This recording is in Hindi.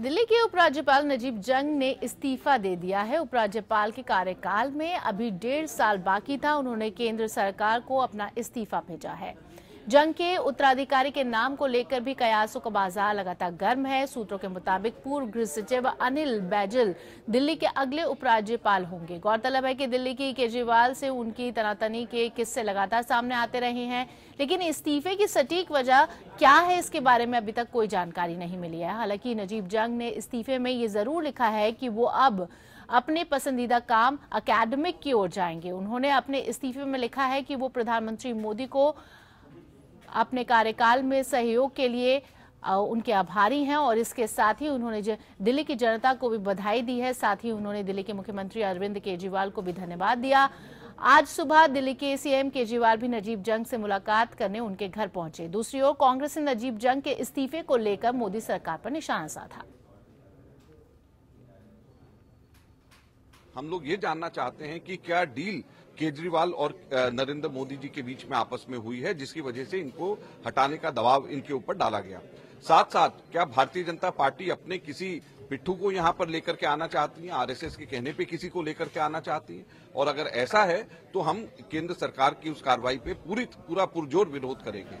दिल्ली के उपराज्यपाल नजीब जंग ने इस्तीफा दे दिया है। उपराज्यपाल के कार्यकाल में अभी डेढ़ साल बाकी था। उन्होंने केंद्र सरकार को अपना इस्तीफा भेजा है। जंग के उत्तराधिकारी के नाम को लेकर भी कयासों का बाज़ार लगातार गर्म है। सूत्रों के मुताबिक पूर्व गृह सचिव अनिल बैजल दिल्ली के अगले उपराज्यपाल होंगे। गौरतलब है कि दिल्ली की केजरीवाल से उनकी तनातनी के किस्से लगातार सामने आते रहे हैं, लेकिन इस्तीफे की सटीक वजह क्या है इसके बारे में अभी तक कोई जानकारी नहीं मिली है। हालाँकि नजीब जंग ने इस्तीफे में ये ज़रूर लिखा है कि वो अब अपने पसंदीदा काम अकेडमिक की ओर जाएँगे। उन्होंने अपने इस्तीफे में लिखा है कि वो प्रधानमंत्री मोदी को अपने कार्यकाल में सहयोग के लिए उनके आभारी हैं और इसके साथ ही उन्होंने दिल्ली की जनता को भी बधाई दी है। साथ ही उन्होंने दिल्ली के मुख्यमंत्री अरविंद केजरीवाल को भी धन्यवाद दिया। आज सुबह दिल्ली के सीएम केजरीवाल भी नजीब जंग से मुलाकात करने उनके घर पहुँचे। दूसरी ओर कांग्रेस ने नजीब जंग के इस्तीफे को लेकर मोदी सरकार पर निशाना साधा। हम लोग ये जानना चाहते हैं कि क्या डील केजरीवाल और नरेंद्र मोदी जी के बीच में आपस में हुई है, जिसकी वजह से इनको हटाने का दबाव इनके ऊपर डाला गया। साथ साथ क्या भारतीय जनता पार्टी अपने किसी पिट्ठू को यहाँ पर लेकर के आना चाहती है? आरएसएस के कहने पे किसी को लेकर के आना चाहती है? और अगर ऐसा है तो हम केंद्र सरकार की उस कार्रवाई पे पूरी, पूरा पुरजोर विरोध करेंगे।